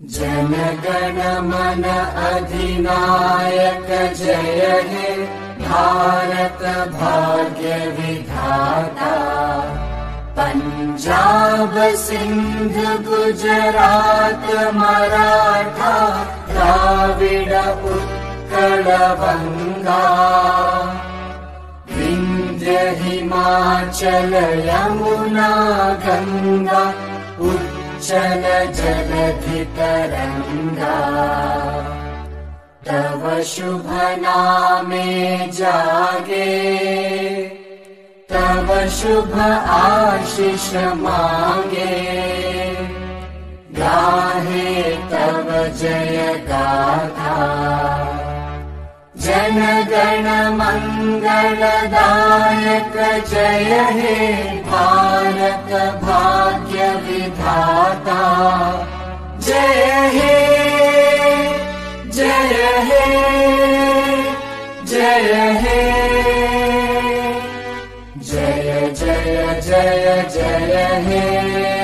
जनगण मन अधिनायक जय हे भारत भाग्य विधाता। पञ्जाब सिन्ध गुजरात मराठा द्राविड बङ्गा विन्द्य हिमाचल यमुना गङ्गा उच्चल जलधि तरङ्गा तव शुभ नामे जागे। तव शुभ आशिष मागे। गाहे तव जय गाथा। जन गण मङ्गलदायक जय हे भारत भाग्य जय हे जय हे जय जय जय जय हे